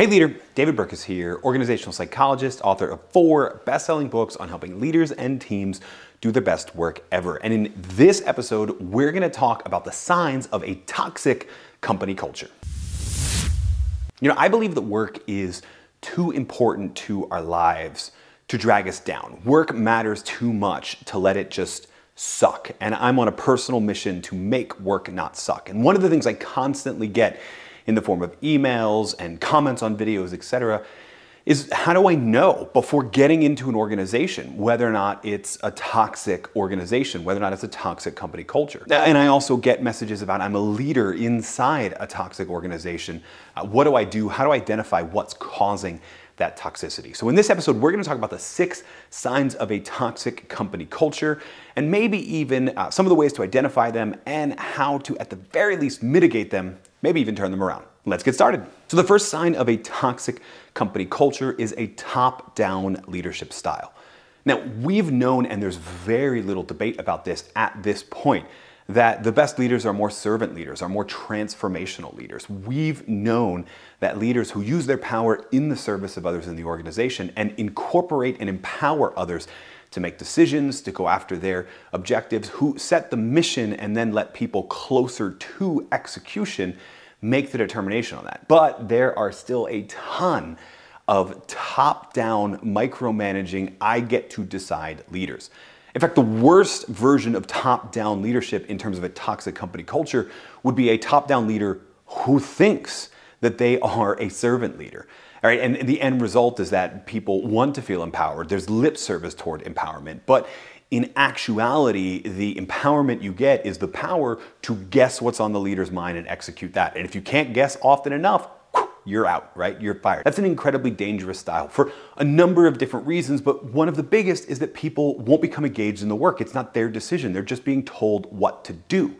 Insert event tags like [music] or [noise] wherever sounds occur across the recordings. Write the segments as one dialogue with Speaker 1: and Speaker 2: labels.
Speaker 1: Hey leader, David Burkus here, organizational psychologist, author of four best-selling books on helping leaders and teams do their best work ever. And in this episode, we're gonna talk about the signs of a toxic company culture. You know, I believe that work is too important to our lives to drag us down. Work matters too much to let it just suck. And I'm on a personal mission to make work not suck. And one of the things I constantly get in the form of emails and comments on videos, etc., is how do I know before getting into an organization whether or not it's a toxic organization, whether or not it's a toxic company culture? And I also get messages about I'm a leader inside a toxic organization. Uh, what do I do? How do I identify what's causing that toxicity. So in this episode, we're gonna talk about the six signs of a toxic company culture, and maybe even uh, some of the ways to identify them and how to, at the very least, mitigate them maybe even turn them around. Let's get started. So the first sign of a toxic company culture is a top-down leadership style. Now, we've known, and there's very little debate about this at this point, that the best leaders are more servant leaders, are more transformational leaders. We've known that leaders who use their power in the service of others in the organization and incorporate and empower others to make decisions, to go after their objectives, who set the mission and then let people closer to execution make the determination on that. But there are still a ton of top down micromanaging, I get to decide leaders. In fact, the worst version of top down leadership in terms of a toxic company culture would be a top down leader who thinks that they are a servant leader. All right, and the end result is that people want to feel empowered. There's lip service toward empowerment, but in actuality, the empowerment you get is the power to guess what's on the leader's mind and execute that. And if you can't guess often enough, you're out, right? You're fired. That's an incredibly dangerous style for a number of different reasons, but one of the biggest is that people won't become engaged in the work. It's not their decision. They're just being told what to do.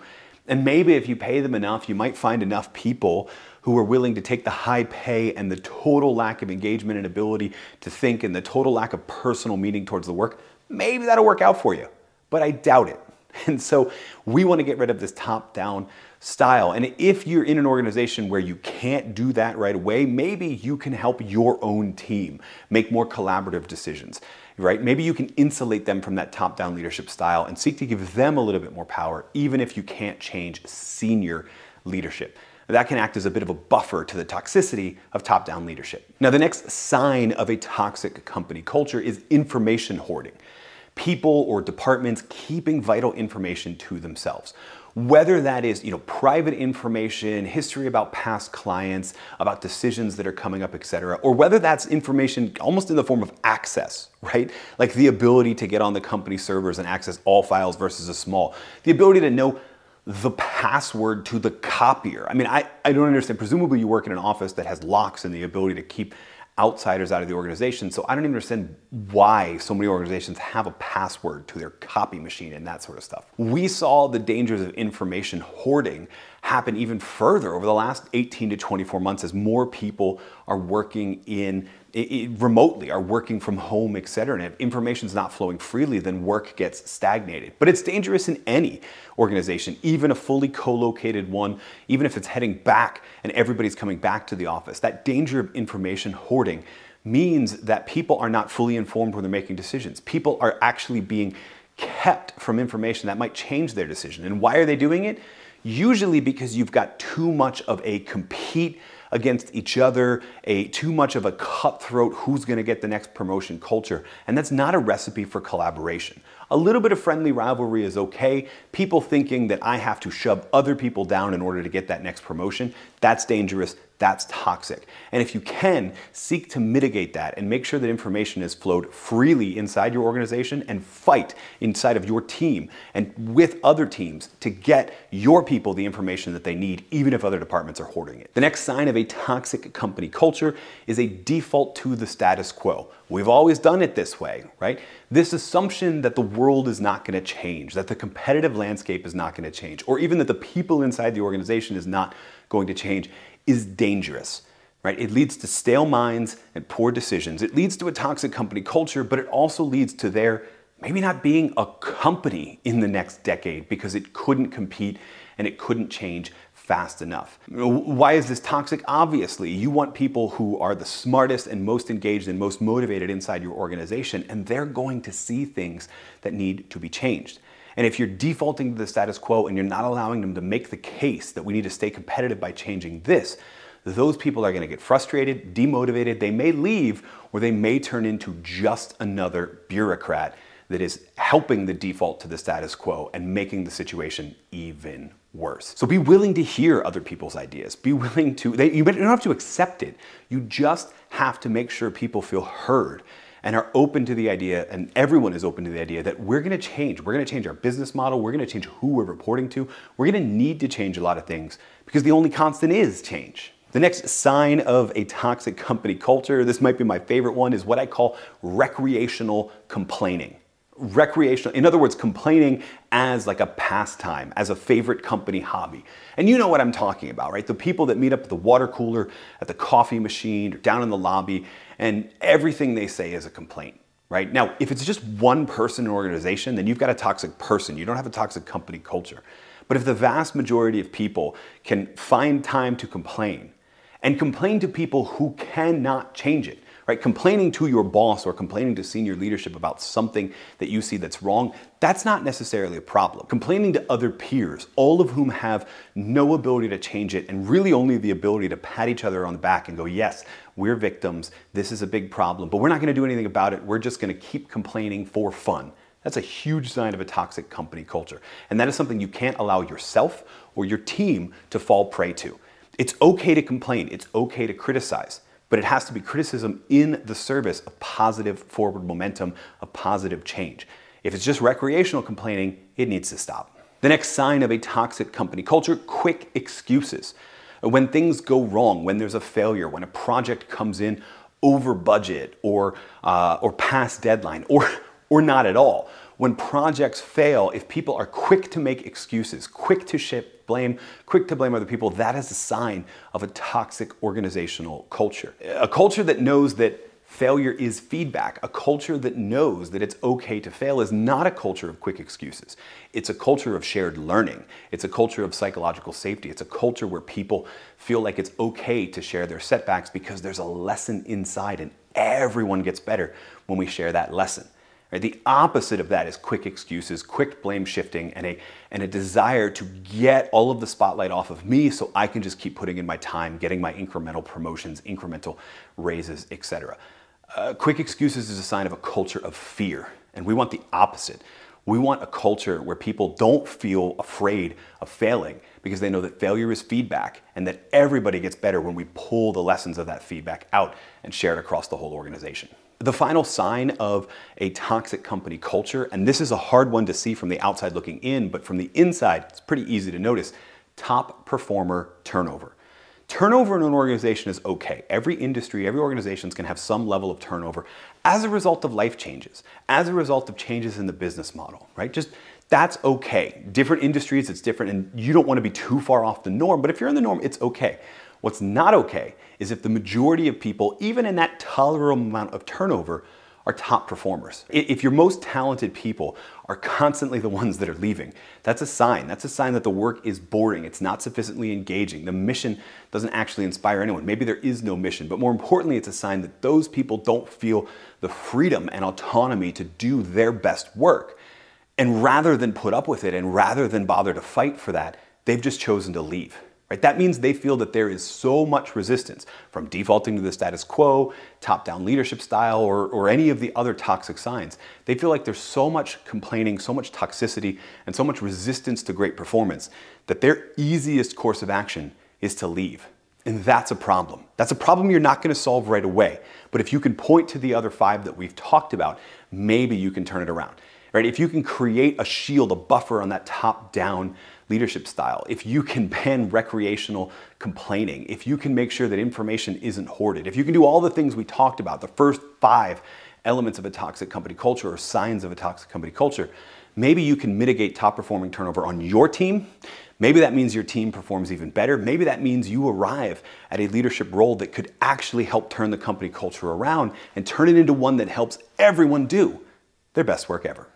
Speaker 1: And maybe if you pay them enough, you might find enough people who are willing to take the high pay and the total lack of engagement and ability to think and the total lack of personal meaning towards the work. Maybe that'll work out for you, but I doubt it. [laughs] And so we want to get rid of this top down style. And if you're in an organization where you can't do that right away, maybe you can help your own team make more collaborative decisions, right? Maybe you can insulate them from that top down leadership style and seek to give them a little bit more power, even if you can't change senior leadership. That can act as a bit of a buffer to the toxicity of top down leadership. Now, the next sign of a toxic company culture is information hoarding people or departments keeping vital information to themselves. Whether that is you know private information history about past clients about decisions that are coming up etc or whether that's information almost in the form of access right? Like the ability to get on the company servers and access all files versus a small. The ability to know the password to the copier. I mean i, I don't understand. Presumably you work in an office that has locks and the ability to keep outsiders out of the organization. So I don't even understand why so many organizations have a password to their copy machine and that sort of stuff. We saw the dangers of information hoarding happen even further over the last 18 to 24 months as more people are working in it, remotely, are working from home, et cetera. And if information is not flowing freely, then work gets stagnated. But it's dangerous in any organization, even a fully co-located one, even if it's heading back and everybody's coming back to the office. That danger of information hoarding means that people are not fully informed when they're making decisions. People are actually being kept from information that might change their decision. And why are they doing it? Usually because you've got too much of a compete against each other, a too much of a cutthroat who's going to get the next promotion culture. And that's not a recipe for collaboration. A little bit of friendly rivalry is okay. People thinking that I have to shove other people down in order to get that next promotion, that's dangerous. That's toxic. And if you can, seek to mitigate that and make sure that information is flowed freely inside your organization and fight inside of your team and with other teams to get your people the information that they need, even if other departments are hoarding it. The next sign of a toxic company culture is a default to the status quo. We've always done it this way, right? This assumption that the world is not going to change, that the competitive landscape is not going to change, or even that the people inside the organization is not going to change is dangerous. Right? It leads to stale minds and poor decisions. It leads to a toxic company culture, but it also leads to their maybe not being a company in the next decade because it couldn't compete and it couldn't change fast enough. Why is this toxic? Obviously, you want people who are the smartest and most engaged and most motivated inside your organization, and they're going to see things that need to be changed. And if you're defaulting to the status quo and you're not allowing them to make the case that we need to stay competitive by changing this, those people are going to get frustrated, demotivated, they may leave, or they may turn into just another bureaucrat that is helping the default to the status quo and making the situation even worse. So be willing to hear other people's ideas. Be willing to, they, you don't have to accept it. You just have to make sure people feel heard and are open to the idea, and everyone is open to the idea that we're gonna change. We're gonna change our business model. We're gonna change who we're reporting to. We're gonna need to change a lot of things because the only constant is change. The next sign of a toxic company culture, this might be my favorite one, is what I call recreational complaining recreational, in other words, complaining as like a pastime, as a favorite company hobby. And you know what I'm talking about, right? The people that meet up at the water cooler, at the coffee machine, or down in the lobby, and everything they say is a complaint, right? Now, if it's just one person in an organization, then you've got a toxic person. You don't have a toxic company culture. But if the vast majority of people can find time to complain, and complain to people who cannot change it, right? Complaining to your boss or complaining to senior leadership about something that you see that's wrong, that's not necessarily a problem. Complaining to other peers, all of whom have no ability to change it and really only the ability to pat each other on the back and go, yes, we're victims, this is a big problem, but we're not gonna do anything about it, we're just gonna keep complaining for fun. That's a huge sign of a toxic company culture. And that is something you can't allow yourself or your team to fall prey to. It's okay to complain, it's okay to criticize but it has to be criticism in the service of positive forward momentum, of positive change. If it's just recreational complaining, it needs to stop. The next sign of a toxic company culture quick excuses. When things go wrong, when there's a failure, when a project comes in over budget or, uh, or past deadline, or, or not at all. When projects fail, if people are quick to make excuses, quick to blame, quick to blame other people, that is a sign of a toxic organizational culture. A culture that knows that failure is feedback. A culture that knows that it's okay to fail is not a culture of quick excuses. It's a culture of shared learning. It's a culture of psychological safety. It's a culture where people feel like it's okay to share their setbacks because there's a lesson inside and everyone gets better when we share that lesson. Right? The opposite of that is quick excuses, quick blame shifting, and a, and a desire to get all of the spotlight off of me so I can just keep putting in my time, getting my incremental promotions, incremental raises, etc. Uh, quick excuses is a sign of a culture of fear, and we want the opposite. We want a culture where people don't feel afraid of failing because they know that failure is feedback and that everybody gets better when we pull the lessons of that feedback out and share it across the whole organization. The final sign of a toxic company culture, and this is a hard one to see from the outside looking in, but from the inside, it's pretty easy to notice top performer turnover. Turnover in an organization is okay. Every industry, every organization to have some level of turnover as a result of life changes, as a result of changes in the business model, right? Just that's okay. Different industries, it's different, and you don't want to be too far off the norm, but if you're in the norm, it's okay. What's not okay is if the majority of people, even in that tolerable amount of turnover, are top performers. If your most talented people are constantly the ones that are leaving, that's a sign. That's a sign that the work is boring. It's not sufficiently engaging. The mission doesn't actually inspire anyone. Maybe there is no mission, but more importantly, it's a sign that those people don't feel the freedom and autonomy to do their best work. And rather than put up with it and rather than bother to fight for that, they've just chosen to leave. Right? That means they feel that there is so much resistance from defaulting to the status quo, top-down leadership style, or, or any of the other toxic signs. They feel like there's so much complaining, so much toxicity, and so much resistance to great performance that their easiest course of action is to leave. And that's a problem. That's a problem you're not going to solve right away. But if you can point to the other five that we've talked about, maybe you can turn it around. Right? If you can create a shield, a buffer on that top-down leadership style, if you can ban recreational complaining, if you can make sure that information isn't hoarded, if you can do all the things we talked about, the first five elements of a toxic company culture or signs of a toxic company culture, maybe you can mitigate top performing turnover on your team. Maybe that means your team performs even better. Maybe that means you arrive at a leadership role that could actually help turn the company culture around and turn it into one that helps everyone do their best work ever.